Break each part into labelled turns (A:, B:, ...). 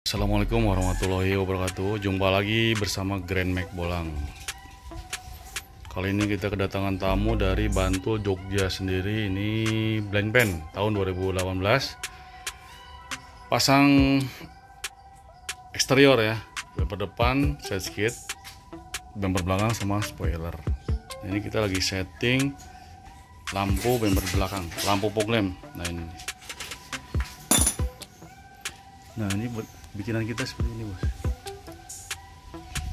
A: Assalamualaikum warahmatullahi wabarakatuh. Jumpa lagi bersama Grand Mac Bolang. Kali ini kita kedatangan tamu dari Bantul Jogja sendiri. Ini blind pen tahun 2018 Pasang eksterior ya. Bumper depan, side skid Bumper belakang sama spoiler. Ini kita lagi setting Lampu bumper belakang Lampu lamp Nah ini. Nah ini buat bikinan kita seperti ini bos.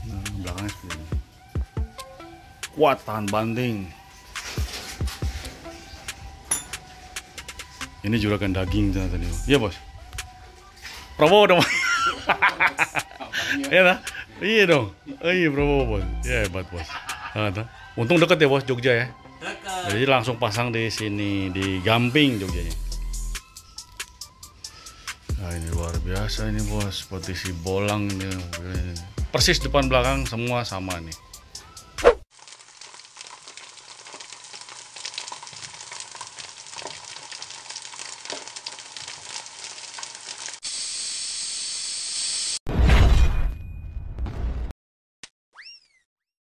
A: Nah belakangnya seperti ini. Kuat tahan banting. Ini juragan daging ternyata nih. Iya bos. Prabowo dong. Iya dah. Iya dong. Iya Prabowo bos. Ya hebat bos. Nah. Untung deket ya bos Jogja ya. Jadi langsung pasang di sini di Gamping Jogjanya. Nah ini luar biasa ini bos, posisi bolang ini. Persis depan belakang semua sama nih.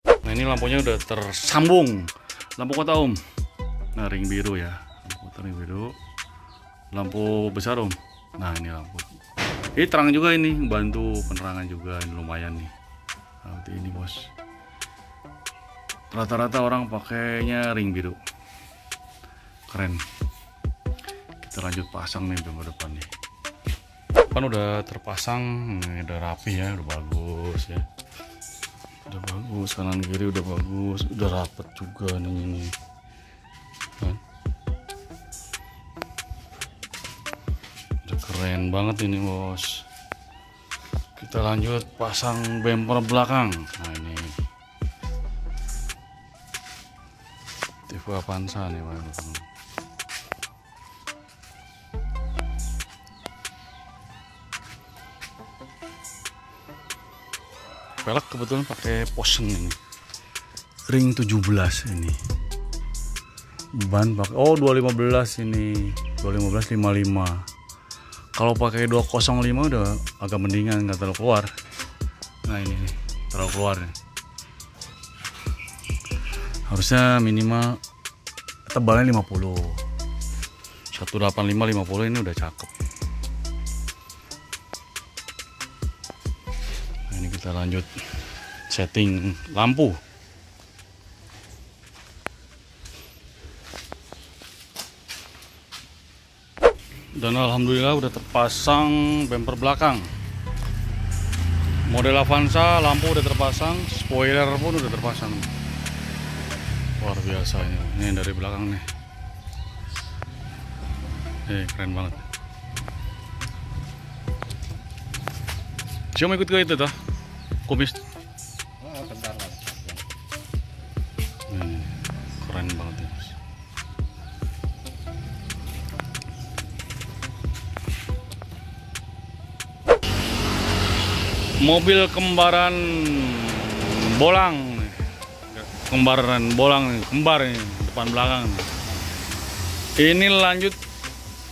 A: Nah ini lampunya udah tersambung. Lampu kota om. Nah ring biru ya. Lampu kota ring biru. Lampu besar om. Nah ini lampu. Ini terang juga ini, bantu penerangan juga ini lumayan nih. Nah, seperti ini bos. Rata-rata orang pakainya ring biru. Keren. Kita lanjut pasang nih bumper depan nih. Depan udah terpasang, ini udah rapi ya, udah bagus ya. Udah bagus, kanan kiri udah bagus, udah rapet juga nih ini. Keren banget ini bos. Kita lanjut pasang bumper belakang. Nah ini. Tipe Avanza nih belakang pelek kebetulan pakai Posen ini. Ring 17 ini. Ban pakai oh 215 ini. 215 55 kalau pakai 205 udah agak mendingan nggak terlalu keluar. Nah ini nih terlalu keluar nih. harusnya minimal tebalnya 50 185 50 ini udah cakep. Nah, ini kita lanjut setting lampu dan alhamdulillah udah terpasang bumper belakang. Model Avanza lampu udah terpasang spoiler pun udah terpasang. Luar biasa ini ini dari belakang nih. Eh keren banget. Siapa ikut ke itu tuh kumis. Ini, keren banget mobil kembaran bolang. Kembaran bolang kembar nih depan belakang ini. Lanjut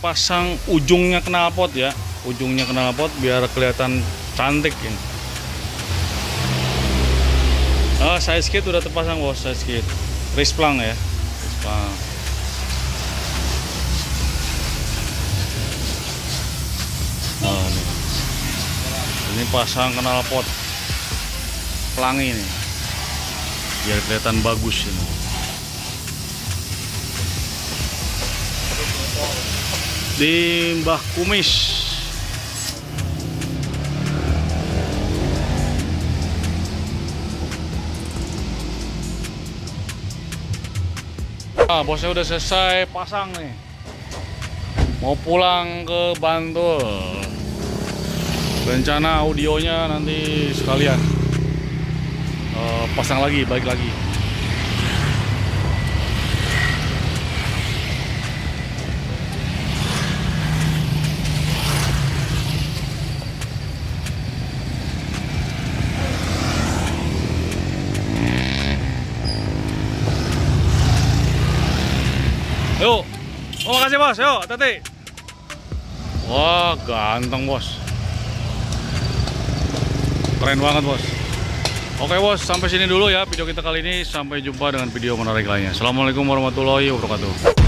A: pasang ujungnya knalpot ya. Ujungnya knalpot biar kelihatan cantik ini. Oh side skid udah terpasang bos side skid risplang ya risplang. Oh, nih ini pasang knalpot pelangi nih biar kelihatan bagus ini. Di Mbah Kumis. Ah, bosnya udah selesai pasang nih. Mau pulang ke Bantul rencana audionya nanti sekalian uh, pasang lagi baik lagi Yuk. Oh, makasih bos. Yuk, tati. Wah, ganteng bos. Keren banget bos Oke bos, sampai sini dulu ya video kita kali ini. Sampai jumpa dengan video menarik lainnya. Assalamualaikum warahmatullahi wabarakatuh.